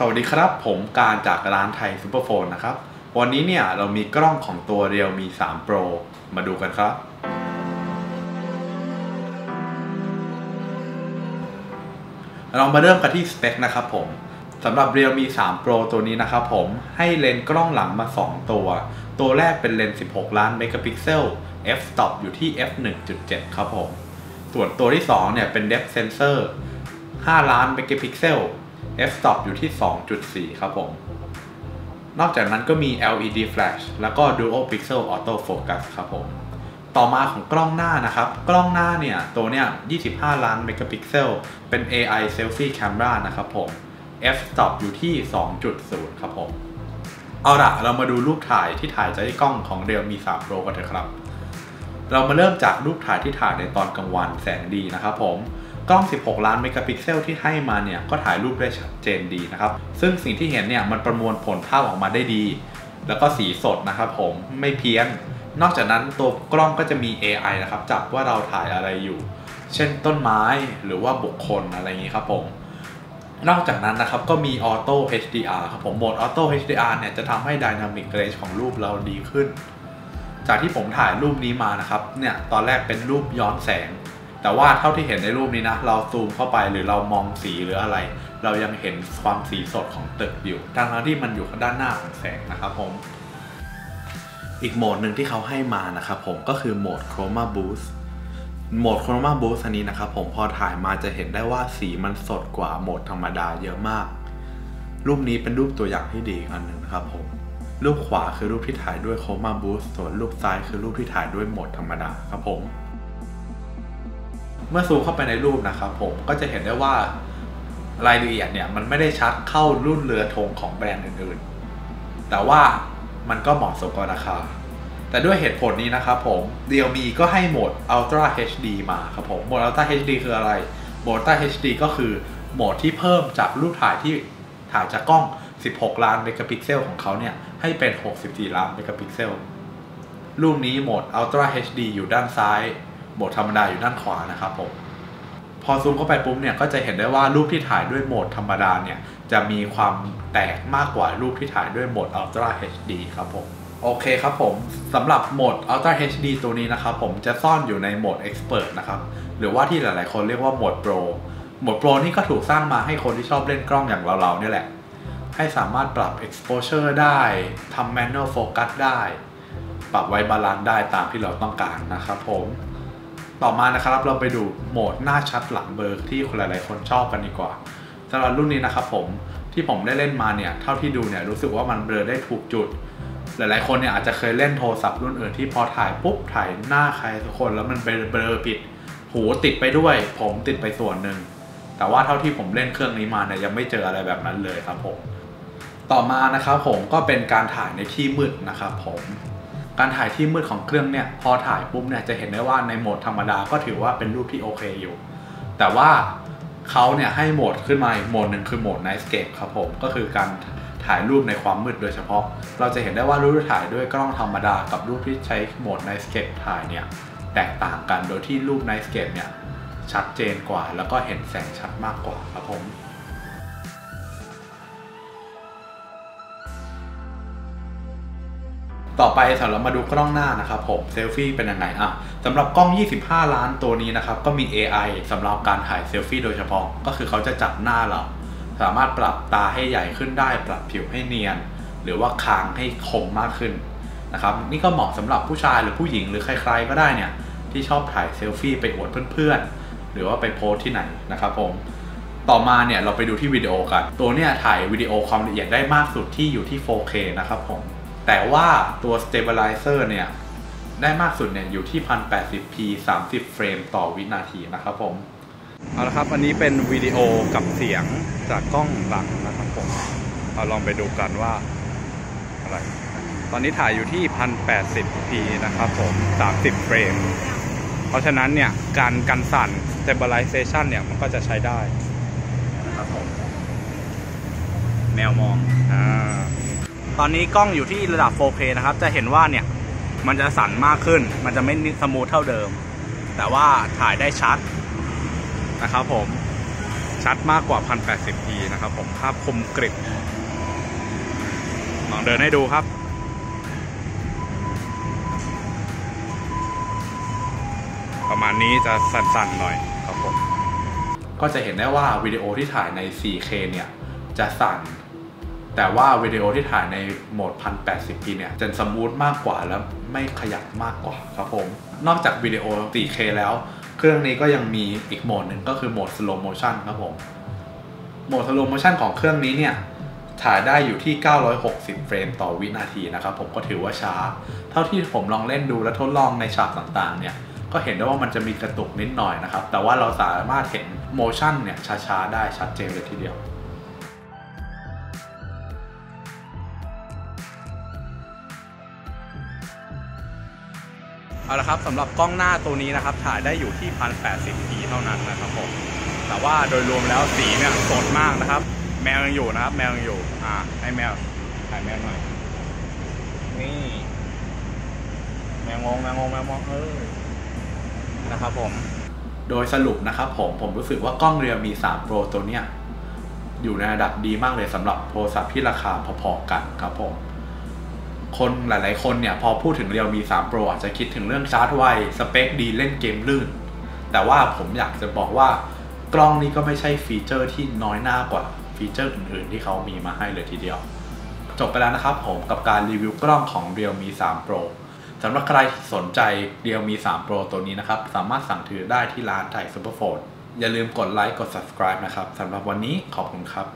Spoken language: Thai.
สวัสดีครับผมการจากร้านไทยซูเปอร์โฟนนะครับ วันนี้เนี่ยเรามีกล้องของตัวเรียวมี 3 Pro มาดูกันครับ เรามาเริ่มกันที่สเปคนะครับผมสำหรับ Realme 3 Pro ตัวนี้นะครับผมให้เลนส์กล้องหลังมา 2 ตัว ตัวแรกเป็นเลนส์16 ล้านเมกะพิกเซล f stop อยู่ที่ f 1.7 ครับผม ส่วนตัวที่ 2 เนี่ยเป็น depth sensor 5 ล้านเมกะพิกเซล f stop อยู่ที่ 2.4 ครับผม นอกจากนั้นก็มี LED flash แล้วก็ dual pixel auto focus ครับผม ต่อมาของกล้องหน้านะครับ กล้องหน้าเนี่ย ตัวเนี้ย25 ล้านเมกะพิกเซล เป็น AI selfie camera นะครับผม f stop อยู่ที่ 2.0 ครับผม เอาละเรามาดูรูปถ่ายที่ถ่ายจากกล้องของ Realme 3 Pro กันเถอะครับ เรามาเริ่มจากรูปถ่ายที่ถ่ายในตอนกลางวันแสงดีนะครับผม กล้อง 16 ล้านเมกะพิกเซลที่ให้มาเนี่ยก็ถ่ายรูปได้ชัดเจนดีนะครับ ซึ่งสิ่งที่เห็นเนี่ยมันประมวลผลภาพออกมาได้ดี แล้วก็สีสดนะครับผมไม่เพี้ยน นอกจากนั้นตัวกล้องก็จะมี AI นะครับจับว่าเราถ่ายอะไรอยู่ เช่นต้นไม้หรือว่าบุคคลอะไรอย่างนี้ครับผมนอกจากนั้นนะครับก็มี Auto HDR ครับผมโหมด Auto HDR เนี่ยจะทำให้ Dynamic Range ของรูปเราดีขึ้น จากที่ผมถ่ายรูปนี้มานะครับเนี่ยตอนแรกเป็นรูปย้อนแสง แต่ว่าเท่าที่เห็นในรูปนี้นะ เราซูมเข้าไปหรือเรามองสีหรืออะไร เรายังเห็นความสีสดของตึกอยู่ทั้งที่มันอยู่ด้านหน้าของแสงนะครับผม อีกโหมดหนึ่งที่เขาให้มานะครับผมก็คือโหมด Chroma Boost โหมด Chroma Boost อันนี้นะครับผมพอถ่ายมาจะเห็นได้ว่าสีมันสดกว่าโหมดธรรมดาเยอะมาก รูปนี้เป็นรูปตัวอย่างที่ดีอันหนึ่งนะครับผมรูปขวาคือรูปที่ถ่ายด้วย Chroma Boost ส่วนรูปซ้ายคือรูปที่ถ่ายด้วยโหมดธรรมดาครับผม เมื่อซูมเข้าไปในรูปนะครับผมก็จะเห็นได้ว่ารายละเอียดเนี่ยมันไม่ได้ชัดเข้ารุ่นเรือธงของแบรนด์อื่นๆ แต่ว่ามันก็เหมาะสมกับราคา แต่ด้วยเหตุผลนี้นะครับผม Realme ก็ให้โหมด Ultra HD มาครับผม โหมด Ultra HD คืออะไร โหมด Ultra HD ก็คือโหมดที่เพิ่มจากรูปถ่ายที่ถ่ายจากกล้อง 16 ล้านเมกะพิกเซลของเขาเนี่ย ให้เป็น 64 ล้านเมกะพิกเซล รูปนี้โหมด Ultra HD อยู่ด้านซ้าย โหมดธรรมดาอยู่ด้านขวานะครับผมพอซูมเข้าไปปุ๊บเนี่ยก็จะเห็นได้ว่ารูปที่ถ่ายด้วยโหมดธรรมดาเนี่ยจะมีความแตกมากกว่ารูปที่ถ่ายด้วยโหมด Ultra HD ครับผมโอเคครับผมสำหรับโหมด Ultra HD ตัวนี้นะครับผมจะซ่อนอยู่ในโหมด Expert นะครับหรือว่าที่หลายๆ คนเรียกว่าโหมด Pro โหมด Pro นี่ก็ถูกสร้างมาให้คนที่ชอบเล่นกล้องอย่างเราๆเนี่ยแหละ ให้สามารถปรับ exposure ได้ทำ manual focus ได้ ปรับ white balance ได้ตามที่เราต้องการนะครับผม ต่อมานะครับเราไปดูโหมดหน้าชัดหลังเบลอที่คนหลายๆ คนชอบกันดีกว่าสำหรับรุ่นนี้นะครับผมที่ผมได้เล่นมาเนี่ยเท่าที่ดูเนี่ยรู้สึกว่ามันเบลอได้ถูกจุด หลายๆ คนเนี่ยอาจจะเคยเล่นโทรศัพท์รุ่นอื่นที่พอถ่ายปุ๊บถ่ายหน้าใครสักคนแล้วมันเบลอผิดหูติดไปด้วย ผมติดไปส่วนหนึ่งแต่ว่าเท่าที่ผมเล่นเครื่องนี้มาเนี่ยยังไม่เจออะไรแบบนั้นเลยครับผมต่อมานะครับผมก็เป็นการถ่ายในที่มืดนะครับผม การถ่ายที่มืดของเครื่องเนี่ยพอถ่ายปุ๊บเนี่ยจะเห็นได้ว่าในโหมดธรรมดาก็ถือว่าเป็นรูปที่โอเคอยู่ แต่ว่าเขาเนี่ยให้โหมดขึ้นมาอีกโหมดหนึ่งคือโหมด Night Scape ครับผมก็คือการถ่ายรูปในความมืดโดยเฉพาะ เราจะเห็นได้ว่ารูปที่ถ่ายด้วยกล้องธรรมดากับรูปที่ใช้โหมด Night Scape ถ่ายเนี่ยแตกต่างกันโดยที่รูป Night Scape เนี่ยชัดเจนกว่า แล้วก็เห็นแสงชัดมากกว่าครับผม ต่อไปสำหรับมาดูกล้องหน้านะครับผมเซลฟี่เป็นยังไงอะสำหรับกล้อง 25 ล้านตัวนี้นะครับก็มี AI สำหรับการถ่ายเซลฟี่โดยเฉพาะ ก็คือเขาจะจับหน้าเรา สามารถปรับตาให้ใหญ่ขึ้นได้ ปรับผิวให้เนียน หรือว่าคางให้คมมากขึ้นนะครับนี่ก็เหมาะสำหรับผู้ชายหรือผู้หญิงหรือใครๆก็ได้เนี่ยที่ชอบถ่ายเซลฟี่ไปอวดเพื่อนๆ หรือว่าไปโพสที่ไหนนะครับผมต่อมาเนี่ยเราไปดูที่วิดีโอกัน ตัวเนี่ยถ่ายวิดีโอความละเอียดได้มากสุดที่อยู่ที่ 4K นะครับผม แต่ว่าตัว stabilizer เนี่ย ได้มากสุดเนี่ย อยู่ที่ 1080p 30 เฟรมต่อวินาทีนะครับผม เอาละครับ อันนี้เป็นวิดีโอกับเสียงจากกล้องหลังนะครับผม เราลองไปดูกันว่า อะไร ตอนนี้ถ่ายอยู่ที่ 1080p นะครับผม 30 เฟรม เพราะฉะนั้นเนี่ย การกันสั่น stabilization เนี่ย มันก็จะใช้ได้นะครับผมแมวมอง อ่า ตอนนี้กล้องอยู่ที่ระดับ 4K นะครับ จะเห็นว่าเนี่ย มันจะสั่นมากขึ้น มันจะไม่ smooth เท่าเดิม แต่ว่าถ่ายได้ชัดนะครับผม ชัดมากกว่า 1080p นะครับผม ภาพคมกริบลองเดินให้ดูครับประมาณนี้จะสั่นๆหน่อยครับผม ก็จะเห็นได้ว่าวิดีโอที่ถ่ายใน 4K เนี่ย จะสั่น แต่ว่าวิดีโอที่ถ่ายในโหมด 1080p เนี่ยจะ smooth มากกว่าและไม่ขยับมากกว่าครับผม นอกจากวิดีโอ 4K แล้ว เครื่องนี้ก็ยังมีอีกโหมดหนึ่งก็คือโหมด slow motion ครับผม โหมด slow motion ของเครื่องนี้เนี่ยถ่ายได้อยู่ที่ 960 เฟรมต่อวินาทีนะครับผมก็ถือว่าช้า เท่าที่ผมลองเล่นดูและทดลองในฉากต่างๆ เนี่ย ก็เห็นได้ว่ามันจะมีกระตุกนิดหน่อยนะครับ แต่ว่าเราสามารถเห็นโมชั่นเนี่ยช้าๆ ได้ชัดเจนเลยทีเดียว เอาละครับสำหรับกล้องหน้าตัวนี้นะครับถ่ายได้อยู่ที่ 1080p เท่านั้นนะครับผมแต่ว่าโดยรวมแล้วสีเนี่ยสดมากนะครับ แมวยังอยู่นะครับ แมวยังอยู่อ่าให้แมวถ่ายแมวหน่อยนี่แมวงงแมวงงแมวมองเออนะครับผม โดยสรุปนะครับผมผมรู้สึกว่ากล้องเรียมี3 Pro ตัวเนี้ยอยู่ในระดับดีมากเลยสำหรับโทรศัพท์ที่ราคาพอๆกันครับผม คนหลาย ๆ คนเนี่ยพอพูดถึงเรียวมี3 Pro อาจจะคิดถึงเรื่องชาร์จไวสเปคดีเล่นเกมลื่น แต่ว่าผมอยากจะบอกว่ากล้องนี้ก็ไม่ใช่ฟีเจอร์ที่น้อยหน้ากว่าฟีเจอร์อื่น ๆ ที่เขามีมาให้เลยทีเดียว จบไปแล้วนะครับผมกับการรีวิวกล้องของ Realme 3 Pro สำหรับใครที่สนใจ Realme 3 Pro ตัวนี้นะครับ สามารถสั่งซื้อได้ที่ร้านไทยซูเปอร์โฟนอย่าลืมกดไลค์กด subscribe นะครับสำหรับวันนี้ขอบคุณครับ